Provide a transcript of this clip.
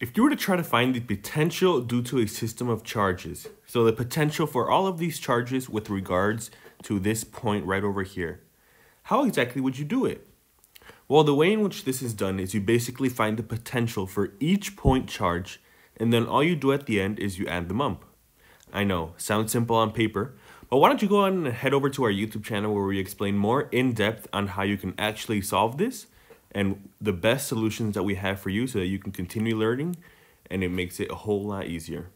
If you were to try to find the potential due to a system of charges, so the potential for all of these charges with regards to this point right over here, how exactly would you do it? Well, the way in which this is done is you basically find the potential for each point charge, and then all you do at the end is you add them up. I know, sounds simple on paper, but why don't you go on and head over to our YouTube channel where we explain more in depth on how you can actually solve this and the best solutions that we have for you so that you can continue learning and it makes it a whole lot easier.